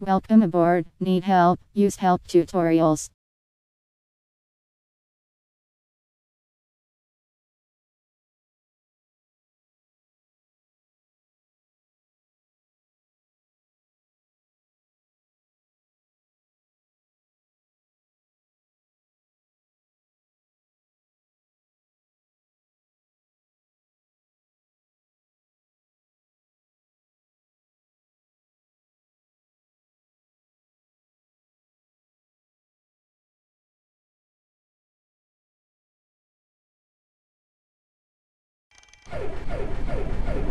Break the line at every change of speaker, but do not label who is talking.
Welcome aboard. Need help? Use help tutorials.
Hey, hey, hey, hey.